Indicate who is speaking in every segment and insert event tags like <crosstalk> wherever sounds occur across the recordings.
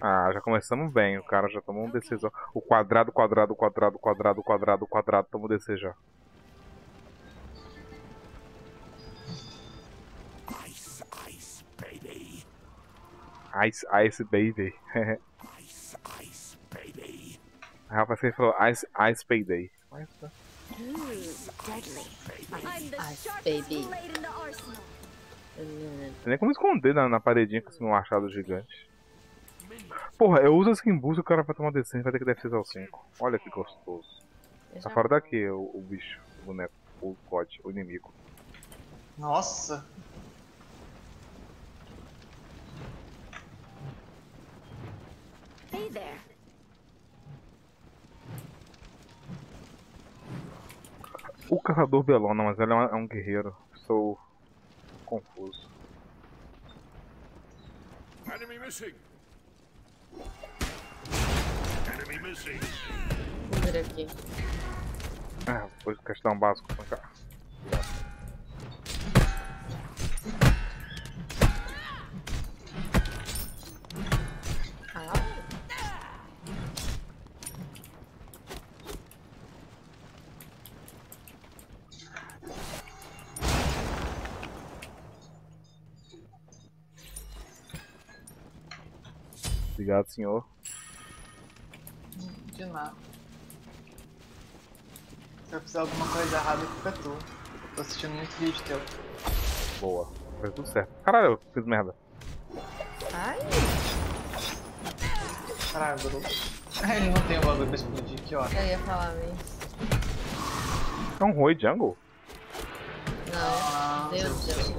Speaker 1: Ah, já começamos bem. O cara já tomou um decisão. O quadrado, quadrado, quadrado, quadrado, quadrado, quadrado, tomou DC já.
Speaker 2: Ice, ice, baby. <laughs>
Speaker 1: Ice, ice, baby.
Speaker 2: Ice, ice, baby.
Speaker 1: Sempre falou Ice, ice, payday. Mas, tá.
Speaker 3: Ice
Speaker 4: sharpest
Speaker 3: baby.
Speaker 1: Tem nem como esconder na, na paredinha com esse meu machado gigante. Porra, eu uso a skin boost e o cara vai tomar DC, vai ter que defesa ao 5. Olha que gostoso. Tá fora daqui o, o bicho, o boneco, o COD, o inimigo.
Speaker 5: Nossa.
Speaker 4: Hey there.
Speaker 1: O caçador Belona, mas ele é, é um guerreiro. Sou confuso.
Speaker 2: Enemy missing.
Speaker 3: Vou vir aqui.
Speaker 1: Ah, depois questão um básico pra cá. Obrigado, senhor.
Speaker 5: De nada. Se eu fizer alguma coisa errada, fica tu. Eu tô assistindo muito vídeo teu.
Speaker 1: Boa. Fez tudo certo. Caralho, eu fiz merda.
Speaker 3: ai,
Speaker 5: Caralho, bro. Ele não tem o bagulho pra explodir, que ó.
Speaker 3: eu ia falar isso.
Speaker 1: É um Roi Jungle?
Speaker 3: Não,
Speaker 5: Ah,
Speaker 3: Deus, Deus.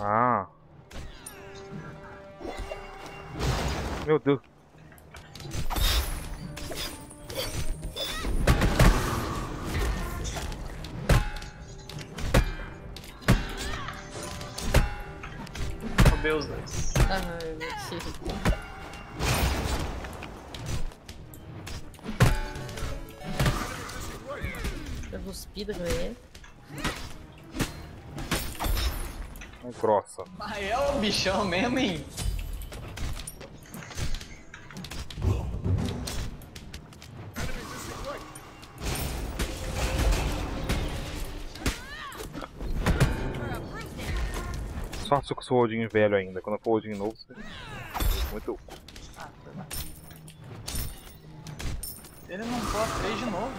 Speaker 1: Ah. Meu Deus.
Speaker 5: Roubei os dois.
Speaker 3: Ai, cuspida com ele.
Speaker 1: É grossa.
Speaker 5: Ah, é o bichão mesmo, hein?
Speaker 1: Sorte que eu sou o Odin velho ainda. Quando eu for Odin novo, você... muito.
Speaker 5: Ah, foi lá. Ele não pôs 3 de novo.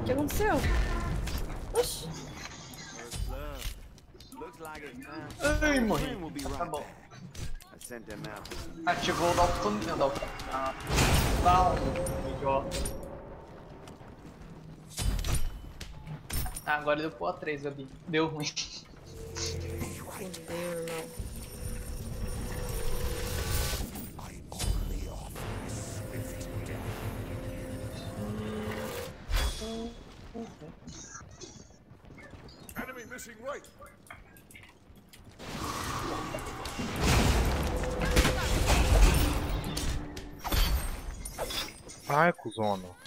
Speaker 3: O que aconteceu? Oxi.
Speaker 5: Ai, morri. Tá bom. Ativou o Dalton. Não, Dalton. Ah, Down. Idiota. Ah, agora deu pro A3, Gabi. Deu ruim.
Speaker 3: Fudeu, irmão.
Speaker 2: Enemy missing right.
Speaker 1: Ai, cuzono.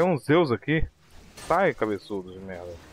Speaker 1: Tem um Zeus aqui. Sai, cabeçudo de merda.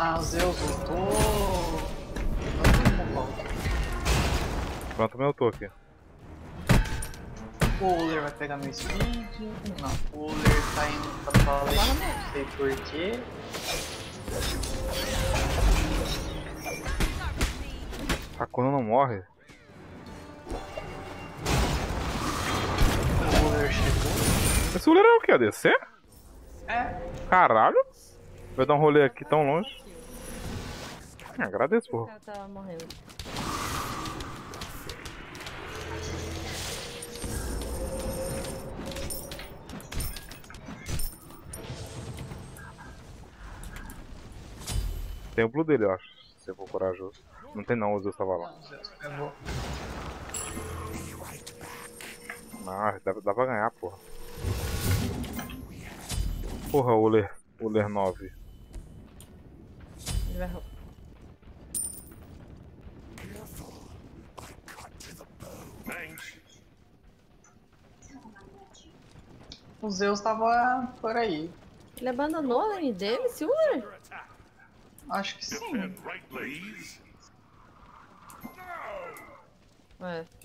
Speaker 5: Ah, Zeus voltou.
Speaker 1: Também eu tô aqui.
Speaker 5: O Uller vai pegar meu speed. Não, o Uller tá indo pra palestra, não sei porquê.
Speaker 1: Hakuna não morre.
Speaker 5: O Uller chegou.
Speaker 1: Esse Uller é o que? A DC?
Speaker 5: É,
Speaker 1: Caralho. Vai dar um rolê aqui tão longe. <laughs> Agradeço,
Speaker 3: O
Speaker 1: porra.
Speaker 3: cara tava morrendo.
Speaker 1: Tem o blue dele, eu acho. Se eu for corajoso. Não tem não, o Zeus tava lá. Ah, dá, dá pra ganhar, porra. Porra, Uller. Uller 9.
Speaker 3: Ele vai roubar.
Speaker 5: O Zeus tava por aí.
Speaker 3: Ele abandonou a lane dele,
Speaker 2: attack.
Speaker 5: Acho que sim.
Speaker 2: Defend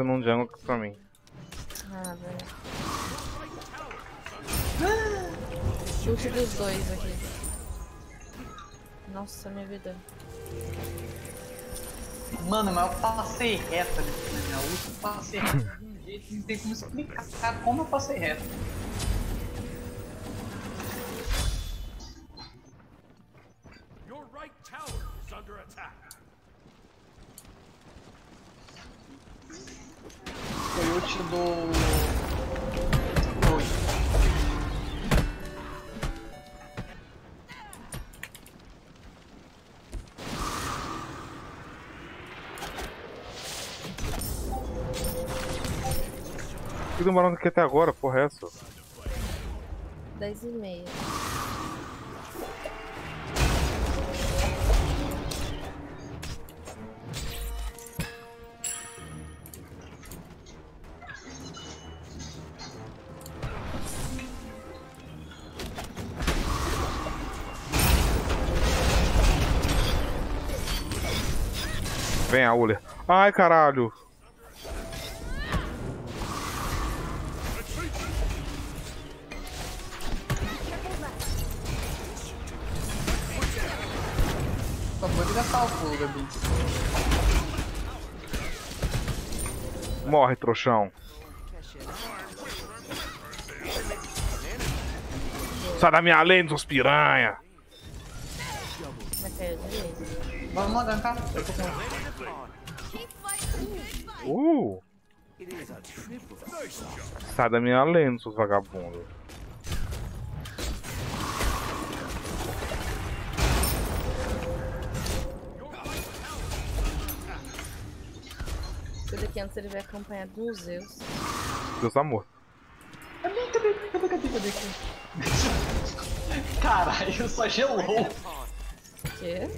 Speaker 1: sendo um jungle pra mim.
Speaker 3: Ah, velho. Chute dos dois aqui. Nossa, minha vida.
Speaker 5: Mano, mas eu passei reto ali minha luta. Eu passei reto de um jeito, não tem como explicar como eu passei reto. Do. Foi.
Speaker 1: Que demorando aqui até agora, porra, é essa?
Speaker 3: 10 e meia.
Speaker 1: Vem a Uller. Ai, caralho.
Speaker 5: Acabou de gastar o fogo, Gabi.
Speaker 1: Morre, trouxão. Sai da minha lane, seus piranha.
Speaker 5: Vamos gankar. Eu tô com.
Speaker 1: Uh. Sai da minha lane, seus vagabundos.
Speaker 3: Tudo aqui antes ele vai acompanhar de um Zeus.
Speaker 1: Deus tá morto.
Speaker 5: Cadê, cadê, cadê, cadê, cadê? <laughs> Caralho, só gelou.
Speaker 3: Quê?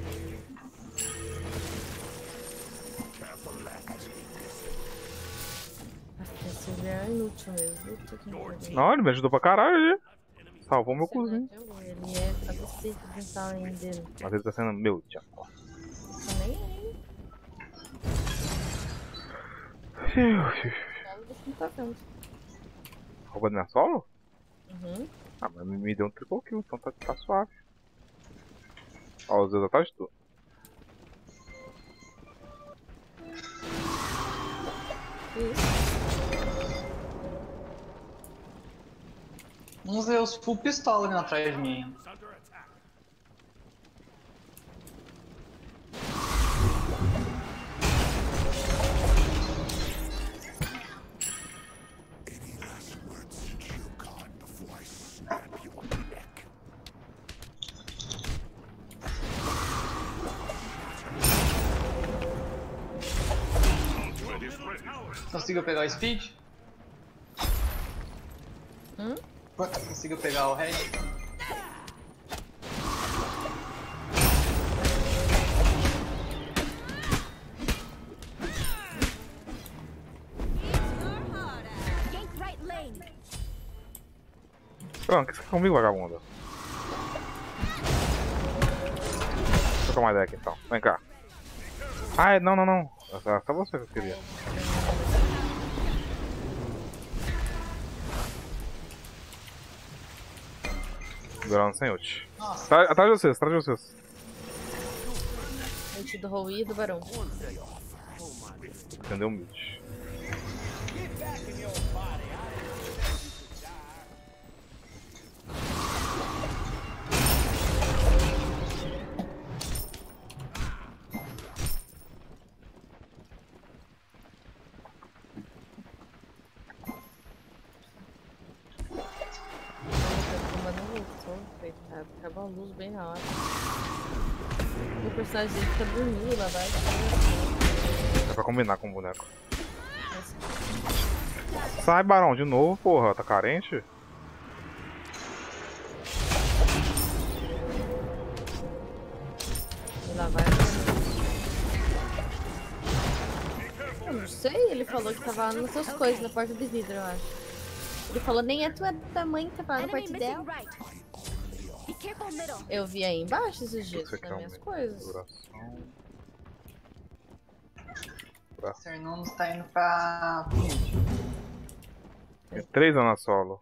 Speaker 3: Uller é inútil mesmo.
Speaker 1: Não, ele me ajudou pra caralho. Salvou meu cozinho.
Speaker 3: é Ele é que tentar além dele.
Speaker 1: Mas ele tá sendo meu diabo.
Speaker 3: Tá nem aí. Vendo.
Speaker 1: Roubando minha solo?
Speaker 3: Uhum.
Speaker 1: Ah, mas me me deu um triple kill, então tá, tá suave. Ó, os Zeus atrás de tu.
Speaker 3: Isso.
Speaker 5: Uns Zeus full pistola ali atrás de mim. Conseguiu pegar o speed?
Speaker 3: Hum?
Speaker 5: Conseguiu pegar o
Speaker 4: lane.
Speaker 1: Pronto, que quer comigo, vagabundo? Vou tomar deck então. Vem cá. Ai, não, não, não. Só você que eu queria. Durando sem ult. Tá- Atrás de vocês, atrás de vocês.
Speaker 3: Ult do Rui e do Barão.
Speaker 1: Entendeu, mid.
Speaker 3: Bem na hora. O personagem dele fica dormindo lá abaixo.
Speaker 1: É pra combinar com o boneco. Sai, Barão, de novo, porra. Tá carente?
Speaker 3: E lá vai. Eu não sei, ele falou que tava nas suas coisas, na porta de vidro, eu acho. Ele falou, nem é tua da mãe que tava na parte dela.
Speaker 4: right.
Speaker 3: Eu vi aí embaixo esses dias, nas
Speaker 1: um
Speaker 3: minhas coisas.
Speaker 1: Duração.
Speaker 5: o Cernunos tá indo pra.
Speaker 1: Tem três Ana Solo.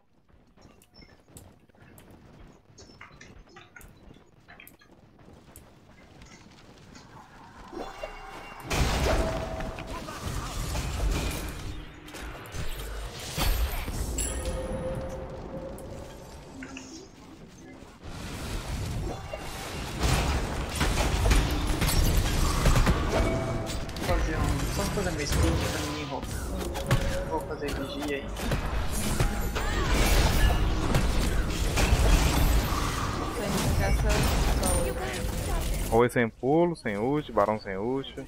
Speaker 5: Só fazer meu speed pra ninguém roubar. Vou fazer vigia aí.
Speaker 1: Oi sem pulo, sem ult, Barão sem ult.
Speaker 5: Vou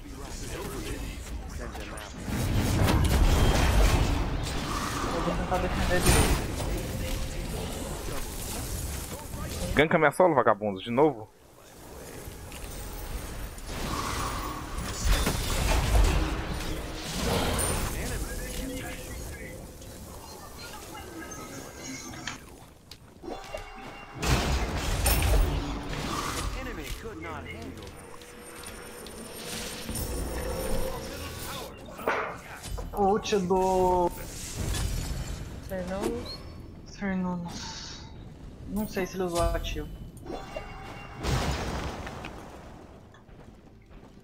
Speaker 5: tentar defender direito.
Speaker 1: Ganka minha solo, vagabundo, de novo?
Speaker 5: Ult do.
Speaker 3: Fernandes.
Speaker 5: Cernunos. Não sei se ele usou ativo.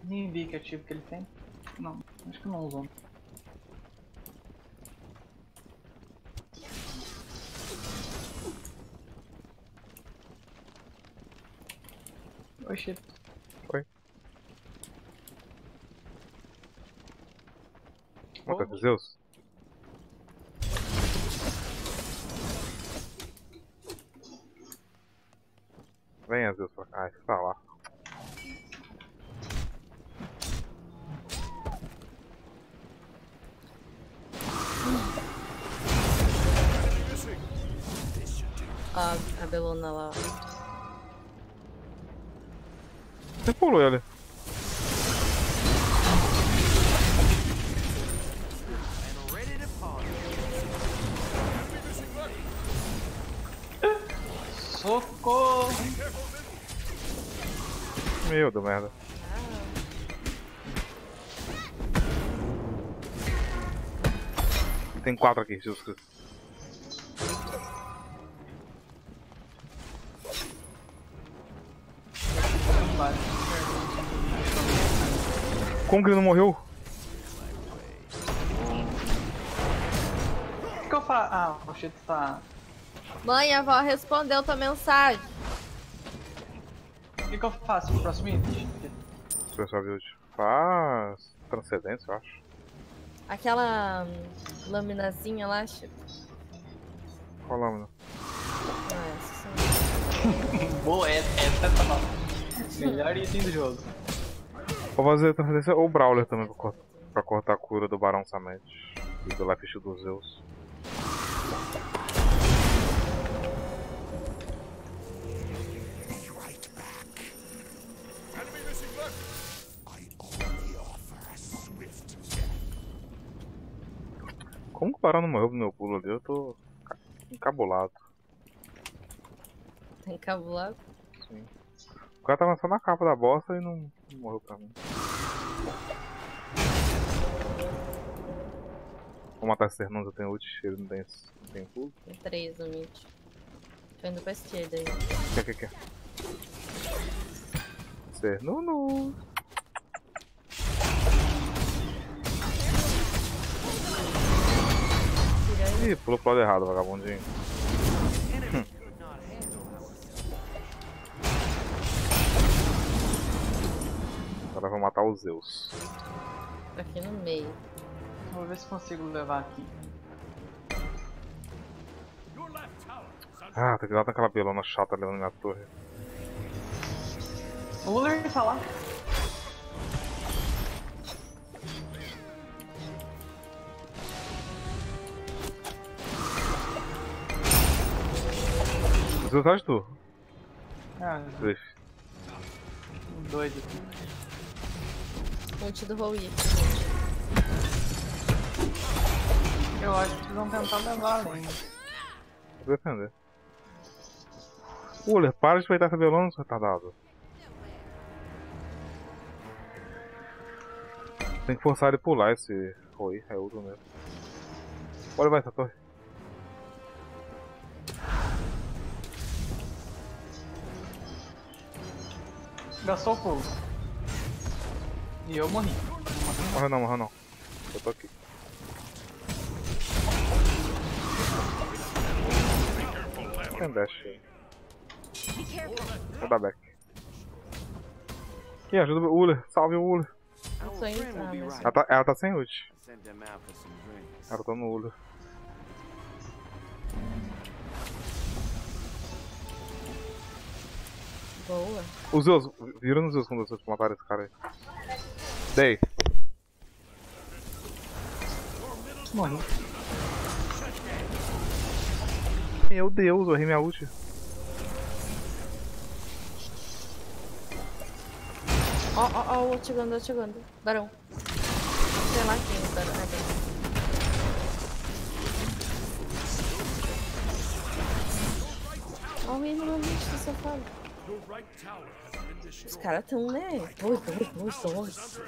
Speaker 5: Nem vi que ativo que ele tem. Não, acho que não usou. Oxi,
Speaker 1: Conta de Zeus? Venha, Zeus, pra cá. Tá lá.
Speaker 3: A, a Belona lá.
Speaker 1: Você pulou ele.
Speaker 5: Socorro!
Speaker 1: Meu, do merda. Tem quatro aqui, Jesus Cristo. Como que ele não morreu?
Speaker 5: O que, eu faço? Ah, o Cheto tá.
Speaker 3: Mãe, a avó respondeu tua mensagem.
Speaker 5: O que, que eu faço pro próximo item?
Speaker 1: O pessoal. Faz transcendência, eu acho.
Speaker 3: Aquela hum, laminazinha lá, Chico.
Speaker 1: Qual lâmina?
Speaker 3: Ah, essa <laughs>
Speaker 5: Boa, essa, essa tá nova. Melhor item do jogo.
Speaker 1: Vou fazer transcendência ou Brawler também pra, cor- pra cortar a cura do Barão Samet. E do Life Shield dos Zeus. Como que o Barão não morreu no meu pulo ali? Eu tô ca- encabulado.
Speaker 3: Tá encabulado.
Speaker 1: O cara tava só na capa da bosta e não, não morreu pra mim. Vou matar esse Hernandes, eu tenho ult, ele não tem, não tem pulo.
Speaker 3: Tem três no mid. Tô indo pra esquerda aí.
Speaker 1: Quer, quer, quer. Cernuno. Ih, pulou pro lado errado, vagabundinho. Hum. Agora eu vou matar os Zeus.
Speaker 3: Aqui no meio.
Speaker 5: Vou ver se consigo levar aqui.
Speaker 1: Ah, tem que dar naquela belona chata ali na minha torre.
Speaker 5: O Uller tá lá.
Speaker 1: Zeus atrás de tu.
Speaker 5: Ah,
Speaker 1: Safe.
Speaker 5: um doido aqui.
Speaker 3: Ult do Rui.
Speaker 5: Eu acho que vão tentar levar além.
Speaker 1: Vou defender. Uller, para de peitar essa belona, seu retardado. Tem que forçar ele a pular esse Rui, é outro mesmo. Olha, vai essa torre.
Speaker 5: Gastou o fogo. E eu morri.
Speaker 1: Morreu não, morreu não. Eu tô aqui. Tem dash aí.
Speaker 4: Be careful.
Speaker 1: Vou dar back. Quem ajuda o Uller? Salve o Uller. Ela tá, ela tá sem ult.
Speaker 6: Drinks.
Speaker 1: Ela tá no Uller.
Speaker 3: Boa.
Speaker 1: Os Zeus, vira nos Zeus quando vocês mataram esse cara aí. Dei.
Speaker 5: Morri.
Speaker 1: Meu Deus, eu errei minha ult.
Speaker 3: Ó, ó, ó, o outro chegando, o outro chegando. Barão. Sei lá quem é o barão. Bem. Ó, o menino no do safado. Os caras tão, né? Dois, dois, dois, dois.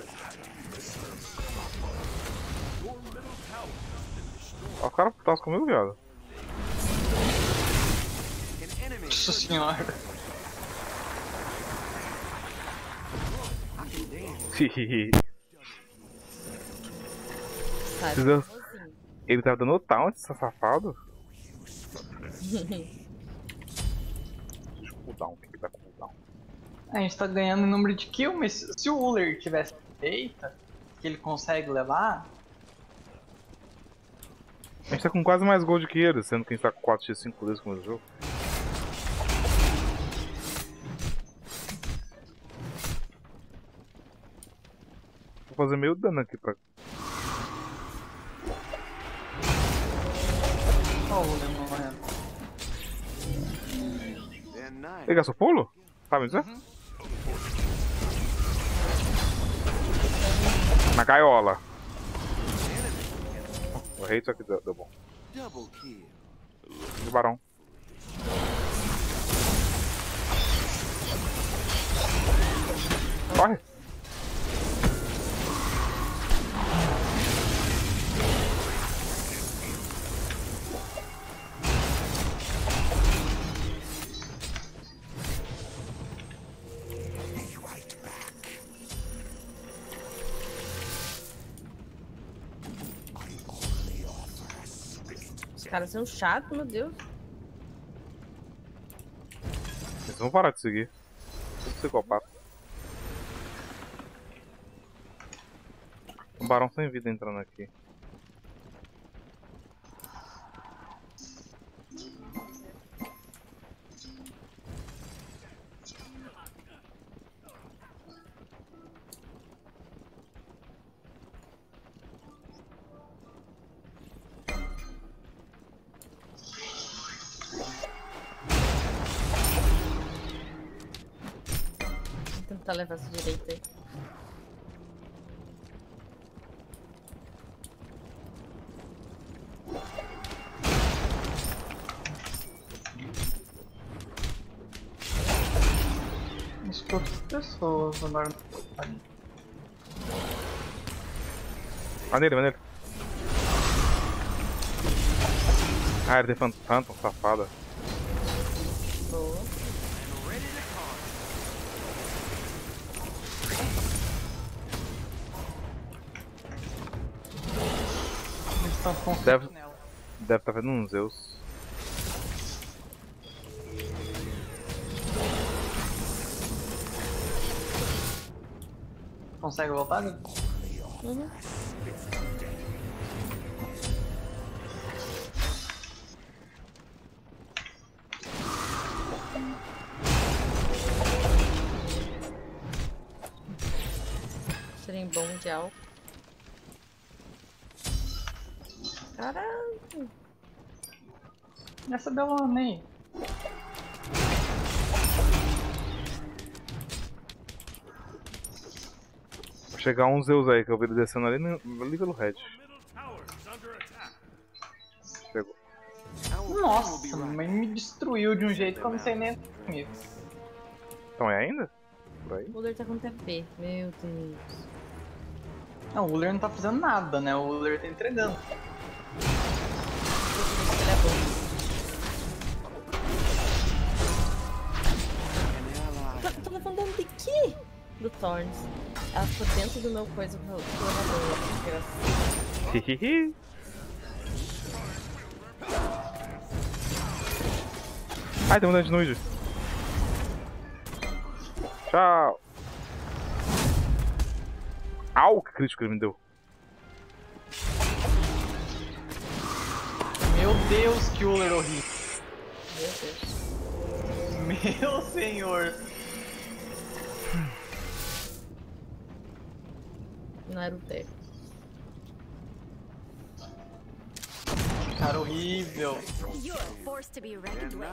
Speaker 1: Ó, o cara tá comigo, viado.
Speaker 5: Nossa senhora.
Speaker 1: Ele tava dando taunt, safado. <laughs> Deixa eu cooldown, tem que dar cooldown.
Speaker 5: A gente tá ganhando em número de kill, mas se o Uller tivesse feita, que ele consegue levar,
Speaker 1: A gente tá com quase mais gold que ele, sendo que a gente tá com 4x5 desde o começo do jogo. Vou fazer meio dano aqui pra.
Speaker 5: ó o Uller morrendo.
Speaker 1: Ele gastou pulo? Sabe dizer? Na gaiola. O rei isso aqui deu, deu bom. De barão. Corre!
Speaker 3: Caras são chatos, meu Deus.
Speaker 1: Eles vão parar de seguir. Tudo psicopata. Um barão sem vida entrando aqui.
Speaker 3: Vou tentar levar essa direita aí.
Speaker 5: Pessoas andaram.
Speaker 1: Maneiro, maneiro. Ah, ele tem Phan- Phantom, safada.
Speaker 5: Com
Speaker 1: Deve-
Speaker 5: sentinela.
Speaker 1: Deve estar vendo um Zeus.
Speaker 5: Consegue voltar? Gabi?
Speaker 3: Uhum. Caralho.
Speaker 5: Essa Belona aí.
Speaker 1: Vai chegar um Zeus aí que eu vi ele descendo ali, no, ali pelo Red. Chegou.
Speaker 5: Nossa, mas me destruiu de um jeito que eu não sei nem comigo.
Speaker 1: Então é ainda? Por aí?
Speaker 3: O Uller tá com TP. Meu Deus.
Speaker 5: Não, o Uller não tá fazendo nada, né? O Uller tá entregando.
Speaker 3: Do Thorns. Ela ficou dentro do meu coisa do do elevador.
Speaker 1: Hihihi. Ai, tem um dente nude. Tchau. Au, que crítico ele me deu.
Speaker 5: Meu Deus, que Uller horrível.
Speaker 3: Meu Deus.
Speaker 5: Meu senhor.
Speaker 3: Naruto.
Speaker 5: Cara horrível.
Speaker 4: You're a force to be reckoned with.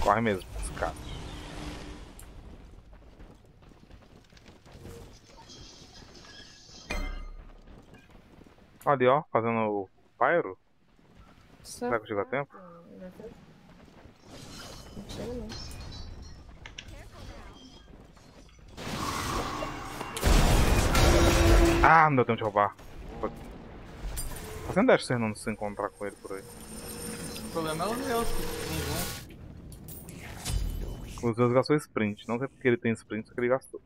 Speaker 1: Corre mesmo, esse cara. Ali, ó, fazendo o Pyro. Será que chega a tempo?
Speaker 3: Não chega não.
Speaker 1: Ah, não deu tempo de roubar. Fazendo dash se não se encontrar com ele por aí.
Speaker 5: O problema é o Deus que vem junto.
Speaker 1: O Zeus gastou sprint. Não sei porque ele tem sprint, só que ele gastou.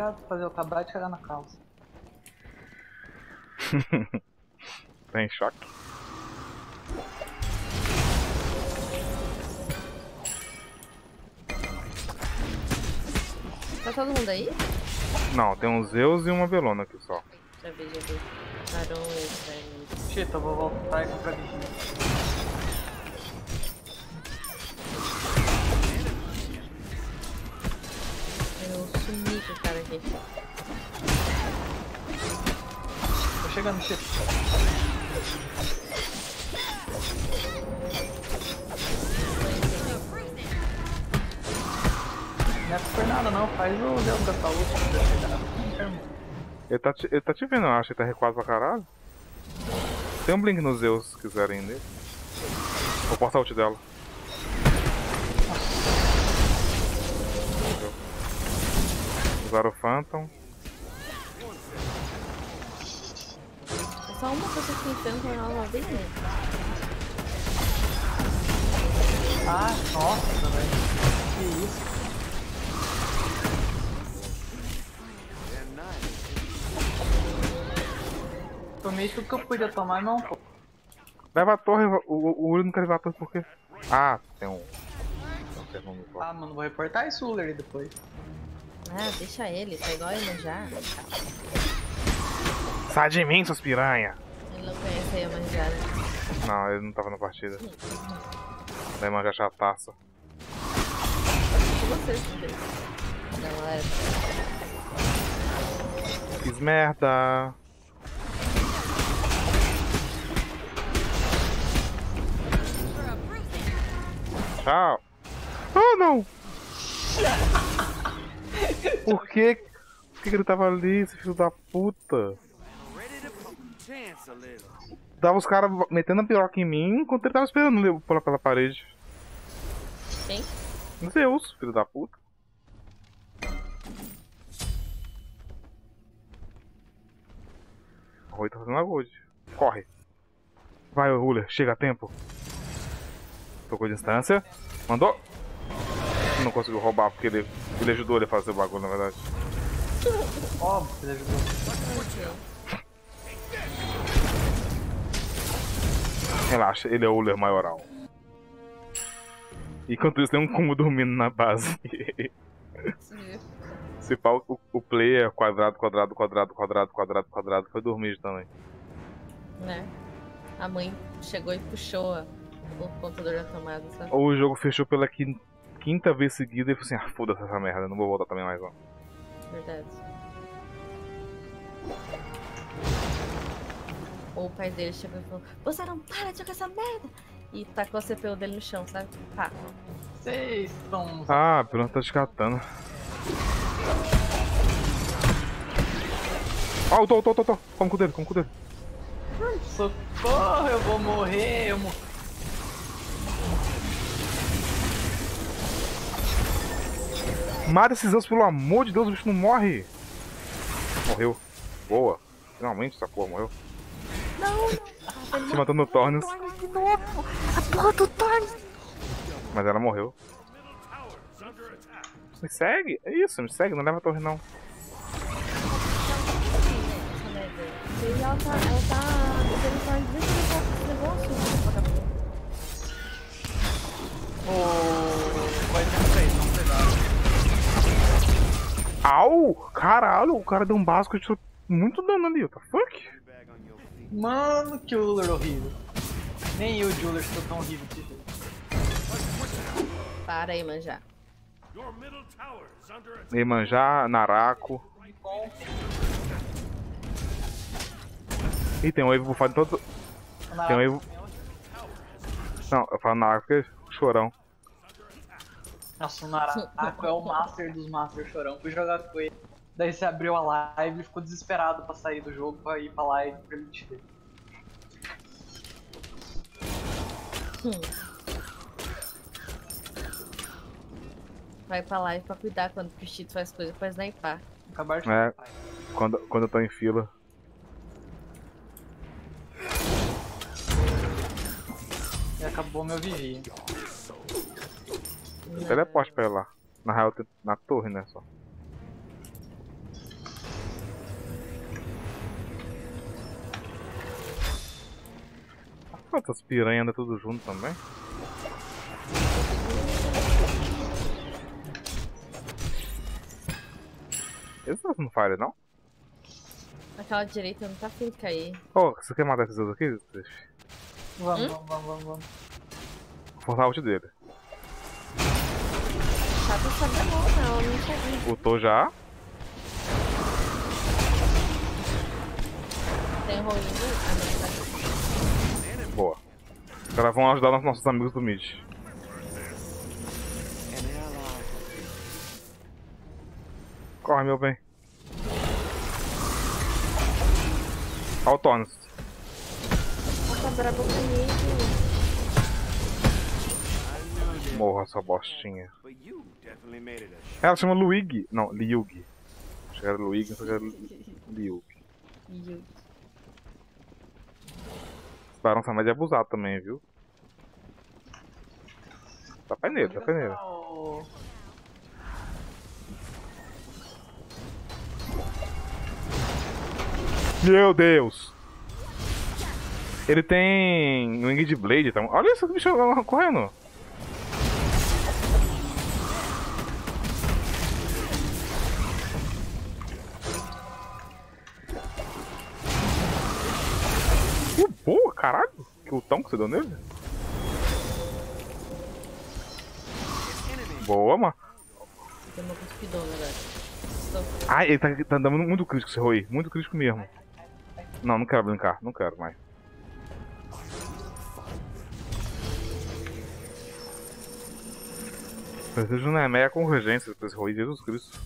Speaker 5: Obrigado por fazer o acabar de chegar na calça. <laughs>
Speaker 1: Tá em choque.
Speaker 3: Tá todo mundo aí?
Speaker 1: Não, tem um Zeus e uma Belona aqui só.
Speaker 3: Já vi, já vi. E
Speaker 5: eu vou voltar aqui pra vigília.
Speaker 3: Sumi com o cara aqui.
Speaker 5: Tô chegando, Chita. Não é por nada não, faz o Deus pra chegar.
Speaker 1: Ele tá, te, ele tá te vendo, eu acho. Ele tá recuado pra caralho. Tem um Blink no Zeus, se quiserem nele. Vou passar o ult dela. Usaram o Phantom.
Speaker 3: só uma pessoa que tentando tornar ela bem lenta.
Speaker 5: Ah, nossa, velho. Que isso? Tomei tudo que eu podia tomar, não.
Speaker 1: Leva a torre, o, o, o Uri não quer levar a torre por quê? Ah, tem um. Tem um
Speaker 5: Ah, mano, vou reportar isso Uller depois.
Speaker 3: Ah, deixa ele, tá igual ele já.
Speaker 1: Sai de mim, seus piranha!
Speaker 3: Ele não conhece aí a manjada.
Speaker 1: Não, ele não tava na partida. Vai manjar chataça.
Speaker 3: Vocês. Galera,
Speaker 1: Fiz merda! Tchau! Oh não! Por que? Por que ele tava ali, esse filho da puta?
Speaker 6: Ready to pump chance a little.
Speaker 1: Dava os caras metendo a piroca em mim enquanto ele tava esperando eu pular pela parede.
Speaker 3: quem?
Speaker 1: Zeus, filho da puta. Rui tá fazendo a gold. Corre. Vai, Ruler, chega a tempo. Tocou distância. Mandou. Não conseguiu roubar porque ele, ele ajudou ele a fazer o bagulho, na verdade.
Speaker 5: Óbvio que ele ajudou.
Speaker 1: Relaxa, ele é o Uller maioral. Enquanto isso, tem um Kumo dormindo na base. Se pá, o, o player quadrado, quadrado, quadrado, quadrado, quadrado, quadrado, foi dormir também.
Speaker 3: Né? A mãe chegou e puxou o computador da tomada, sabe?
Speaker 1: Ou o jogo fechou pela quin- quinta vez seguida e falou assim: ah, foda-se essa merda, não vou voltar também mais não.
Speaker 3: Verdade. Ou o pai dele chegou e falou: Você não para de jogar essa merda! E tacou a CPU dele no chão, sabe? Pá.
Speaker 5: Vocês estão.
Speaker 1: Ah, pelo menos tá descartando. Ah, eu tô, eu tô, eu tô, tô. Como com o dele, como com o dele.
Speaker 5: Socorro, eu vou morrer. Eu mo...
Speaker 1: Mata esses Zeus, pelo amor de Deus, o bicho não morre. Morreu. Boa. Finalmente essa porra morreu. Se matando no
Speaker 7: de novo! A porra do Thorns!
Speaker 1: Mas ela morreu. Me segue, é isso, me segue, não leva a torre não.
Speaker 3: E ela tá. Ela tá. Com esse negócio. vagabundo.
Speaker 5: O. Vai ter vamos pegar.
Speaker 1: Au! Caralho, o cara deu um básico e tirou muito dano ali, what the fuck?
Speaker 5: Mano, que Uller horrível. Nem eu de Uller sou tão horrível desse jeito.
Speaker 3: Para
Speaker 2: attack.
Speaker 1: Iemanjá, Narako. Ih, tem um wave bufado em todo. Tem um wave. Não, eu falo Narako porque é chorão.
Speaker 5: Nossa, o é o master dos master chorão. Fui jogar com ele. Daí você abriu a live e ficou desesperado pra sair do jogo pra ir pra live pra ele te ver.
Speaker 3: Vai pra lá e pra cuidar quando o Cristo faz coisa pra sniper.
Speaker 5: Acabaram de
Speaker 1: É.
Speaker 5: falar.
Speaker 1: Quando, quando eu tô em fila.
Speaker 5: E acabou meu vigia.
Speaker 1: Teleporte pra lá. Na real, tem- na torre, né? Só. Quantas piranhas andam tudo junto também? Esses não falham, não?
Speaker 3: Aquela direita não tá afim de cair.
Speaker 1: Ô, você quer matar esses dois aqui?
Speaker 5: Vamos, vamos, vamos, vamos, vamos.
Speaker 1: Vou forçar o ult dele.
Speaker 3: Sabe a boca, ela não tinha
Speaker 1: Ultou já.
Speaker 3: Tem rolling. Ah, não, tá.
Speaker 1: Boa. Os caras vão ajudar os nossos amigos do mid. Corre, meu bem. Olha o Thanos.
Speaker 3: Ela tá braba comigo.
Speaker 1: Morra, sua bostinha.
Speaker 6: But you definitely made it a sh-
Speaker 1: Ela chama Luigi. Não, Liug. Acho que era Luigi, sei que era Liug.
Speaker 3: Eu-
Speaker 1: Barão Samad é abusado também, viu? Tá peneiro, tá peneiro. Meu Deus! Ele tem um Engage Blade, tá? Olha esse bicho correndo! Que o tom que você deu nele? Boa, mano.
Speaker 3: Uma.
Speaker 1: Ah, ele tá, tá dando muito crítico esse Rui. Muito crítico mesmo. Não, não quero brincar. Não quero mais. Preciso não é meia convergência pra esse Rui. Jesus Cristo.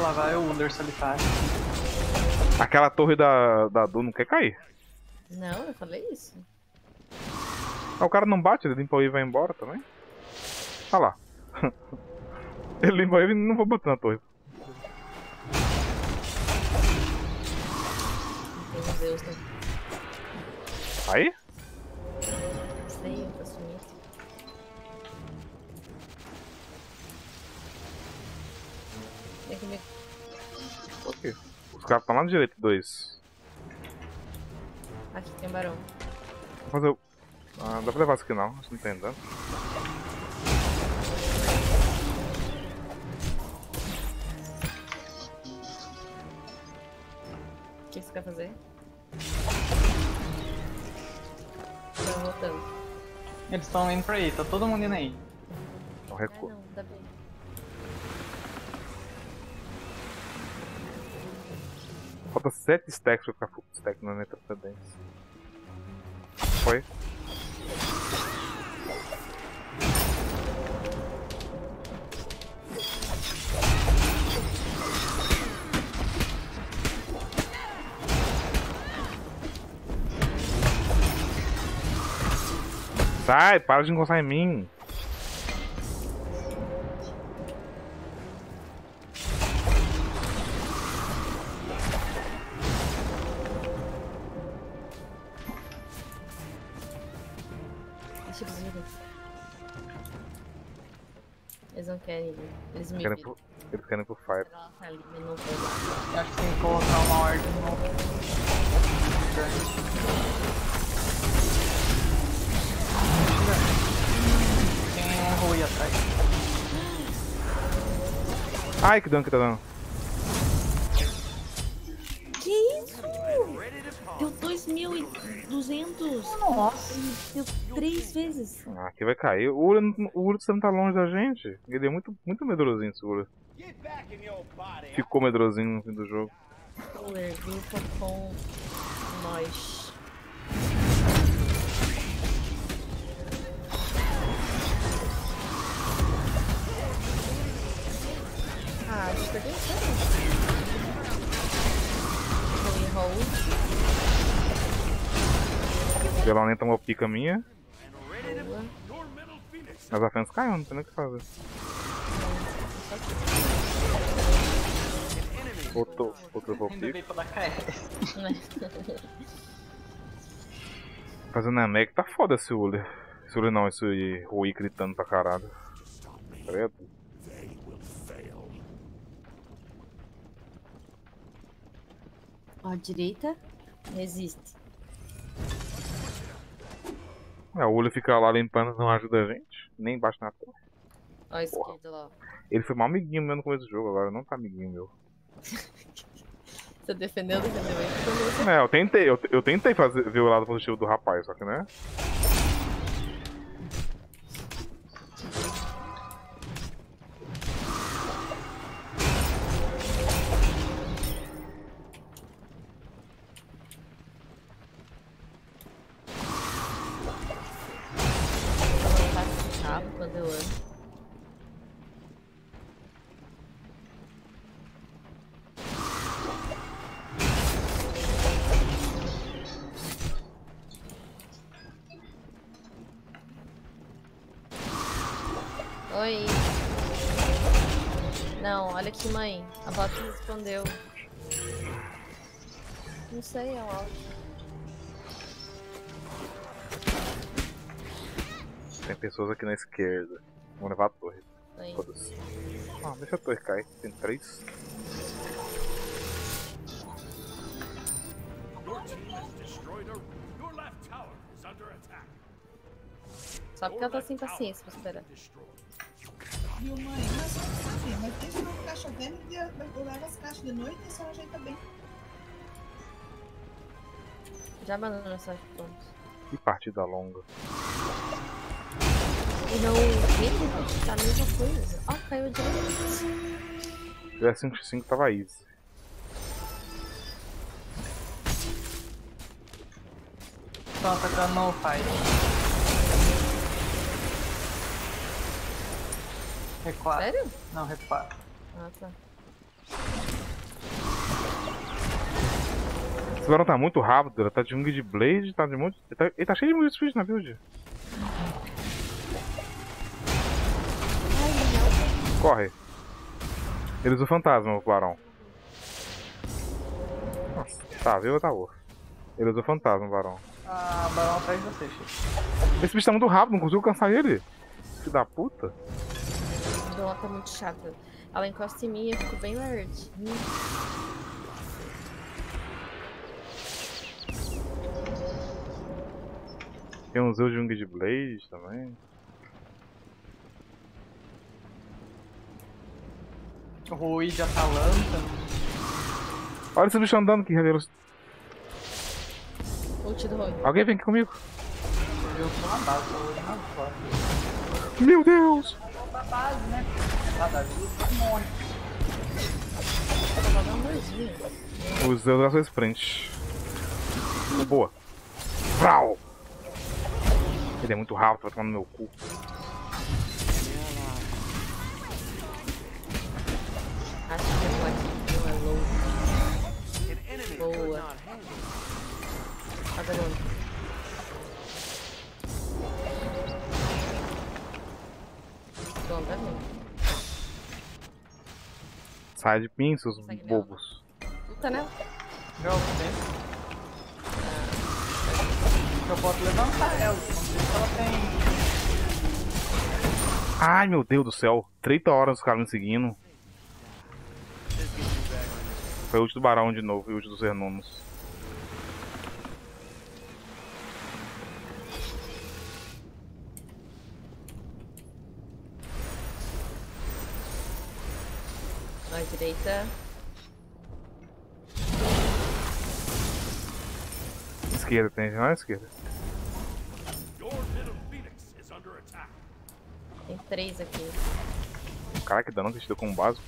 Speaker 5: Lá vai o Under Solitário.
Speaker 1: Aquela torre da, da Du não quer cair.
Speaker 3: Não, eu falei isso.
Speaker 1: Ah, o cara não bate, ele limpa o e vai embora também. Olha lá. <laughs> ele limpa o e e não vou botar na torre.
Speaker 3: Meu Deus, tá
Speaker 1: Aí? Por quê? Os caras estão lá no direito, dois.
Speaker 3: Aqui tem um barão.
Speaker 1: Vou fazer o. Ah, dá pra levar isso aqui não, acho que não tem dano.
Speaker 3: O que você quer fazer? Tá voltando.
Speaker 5: Eles estão indo pra aí, tá todo mundo indo aí.
Speaker 1: Então
Speaker 3: Ah,
Speaker 1: recua.
Speaker 3: não, tá bem.
Speaker 1: Falta 7 stacks pra ficar full stack na retrocedência. Foi? Sai, para de encostar em mim. Ai, que dano que tá dando.
Speaker 3: Que isso? Deu 2.200.
Speaker 5: Nossa!
Speaker 3: Deu três vezes.
Speaker 1: Ah, aqui vai cair. O Ura, não- o Ura não tá longe da gente. Ele é muito, muito medrosinho esse Ura. Ficou medrosinho no fim do jogo.
Speaker 3: Grupo com nós. Hold.
Speaker 1: Pela nem tomou pica minha.
Speaker 3: Boa.
Speaker 1: Mas a caiu, não tem nem o que fazer. Outro, outro vou
Speaker 5: KS.
Speaker 1: Fazendo a Meg tá foda esse Uller. Esse Uller não, esse Rui gritando pra caralho. Credo.
Speaker 3: Ó, direita. Resiste.
Speaker 1: É, o Uller fica lá limpando não ajuda a gente. Nem bate na torre.
Speaker 3: Ó, a esquerda lá. ó.
Speaker 1: Ele foi mal amiguinho meu no começo do jogo, agora não tá amiguinho meu. <laughs>
Speaker 3: Você defendeu, defendeu aí. defendeu, você-
Speaker 1: É, eu tentei, eu, eu tentei fazer, ver o lado positivo do rapaz, só que né?
Speaker 3: Oi. Não, olha aqui, mãe. A bota respondeu. Não sei, eu acho.
Speaker 1: Tem pessoas aqui na esquerda. Vamos levar a torre. Foda-se. Ah, deixa a torre cair. Tem três.
Speaker 3: Só porque ela tá sem paciência pra esperar.
Speaker 8: Viu, mãe? Mas só sabe, mas deixa não ficar chovendo e eu levo as caixas de noite e só ajeita bem.
Speaker 3: Já mandou mensagem pronto.
Speaker 1: Que partida longa.
Speaker 3: E não vê, tá a mesma coisa. Ó, caiu direito.
Speaker 1: Se tivesse 5x5 tava easy.
Speaker 5: Estão atacando no fight. Recuar.
Speaker 3: Sério?
Speaker 5: Não, recuar.
Speaker 3: Ah, tá.
Speaker 1: Esse barão tá muito rápido, ele tá de Wing de Blade, tá de monte. Ele tá, ele tá cheio de muito speed na build. Corre. Ele usa o fantasma, o barão. Nossa, tá, viu? Tá off. Ele usa o fantasma, o barão.
Speaker 5: Ah, barão atrás de você, Chico.
Speaker 1: Esse bicho tá muito rápido, não consigo cansar ele. Filho da puta.
Speaker 3: A Dona tá muito chata. Ela encosta em mim e eu fico bem nerd. Hum.
Speaker 1: Tem um Zeu de Blade também.
Speaker 5: Rui de Atalanta.
Speaker 1: Olha esse bicho andando que revela.
Speaker 3: Ult do Roy.
Speaker 1: Alguém vem aqui comigo.
Speaker 5: Eu tô na base, tô na.
Speaker 1: Meu Deus!
Speaker 5: Na base, né? Lá da vida, morre.
Speaker 3: Tá dando.
Speaker 1: O sua sprint. Boa. Vrau! Ele é muito rápido, vai tomar no meu cu.
Speaker 3: Acho que é forte. Não é
Speaker 6: enemy
Speaker 3: Boa.
Speaker 6: not
Speaker 1: Sai de mim, seus
Speaker 3: Consegue
Speaker 1: bobos.
Speaker 3: Luta, né?
Speaker 5: Jogo sempre. Eu posso levantar ela, não ela tem.
Speaker 1: Ai meu Deus do céu. 30 horas os caras me seguindo. Foi o ult do Barão de novo e o ult dos Hernunos.
Speaker 3: Direita.
Speaker 1: Esquerda, tem não é esquerda.
Speaker 3: Tem três aqui.
Speaker 1: Caraca, que dano que a gente deu como básico.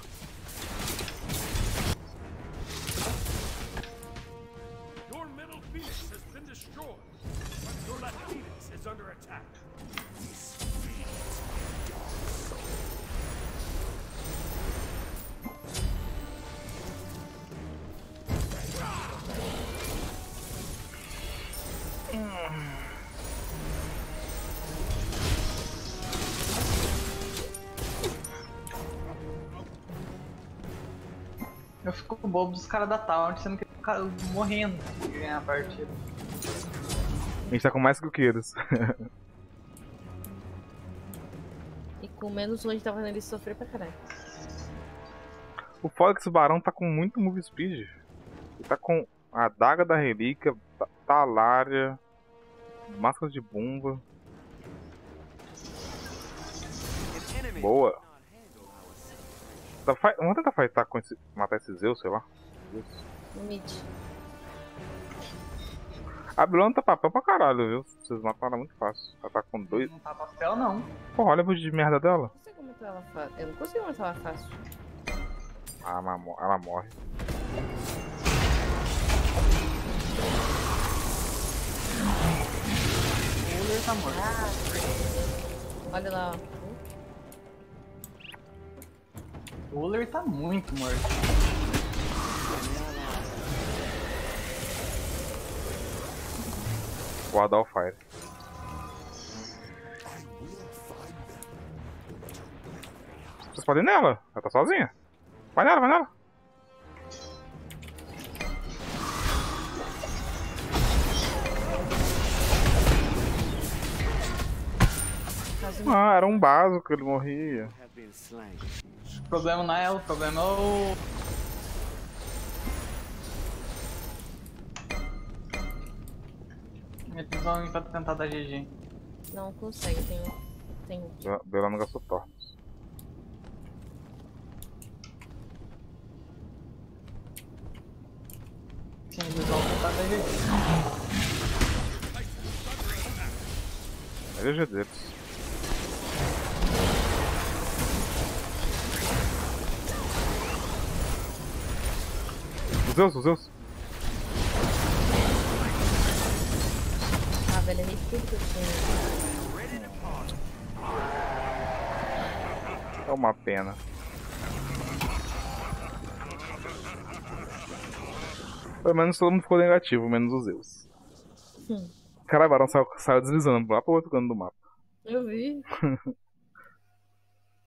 Speaker 5: Eu fico bobo dos caras da Taunt, sendo que cara morrendo de ganhar a partida.
Speaker 1: A gente tá com mais que o que eles.
Speaker 3: E com menos longe tava ele sofrer pra caralho.
Speaker 1: o foda é que esse Barão tá com muito move speed. Ele tá com a Daga da Relíquia, Ta- Talária, Máscara de Bomba. Boa.
Speaker 6: City.
Speaker 1: Tá fi- Vamos tentar fightar com esse. matar esse Zeus, sei lá.
Speaker 3: No mid.
Speaker 1: A Bilona tá papel pra caralho, viu? Vocês matam ela muito fácil. Ela tá com dois.
Speaker 5: Não tá papel, não.
Speaker 1: Porra, olha a build de merda dela.
Speaker 3: Não consigo matar ela fácil. Eu não consigo matar ela fácil.
Speaker 1: Ah, mas mo- ela morre.
Speaker 5: O tá morto.
Speaker 3: Olha lá, ó.
Speaker 5: O Uller tá muito morto.
Speaker 1: Dar o fire. Vocês podem ir nela. Ela tá sozinha. Vai nela, vai nela. Ah, era um básico que ele morria.
Speaker 5: Problema não é ela, o problema é o. Eles vão vir pra tentar dar GG.
Speaker 3: Não consegue, tem. tem...
Speaker 1: Be- Bela não gastou torta.
Speaker 5: Sim, eles vão tentar dar GG.
Speaker 1: É GG deles. Zeus, os Zeus.
Speaker 3: Ah, velho, errei tudo que eu tinha.
Speaker 1: É uma pena. Pelo menos todo mundo ficou negativo, menos os Zeus.
Speaker 3: Hum.
Speaker 1: Caralho, o Barão saiu, saiu deslizando lá pro outro canto do mapa.
Speaker 3: Eu vi. <laughs>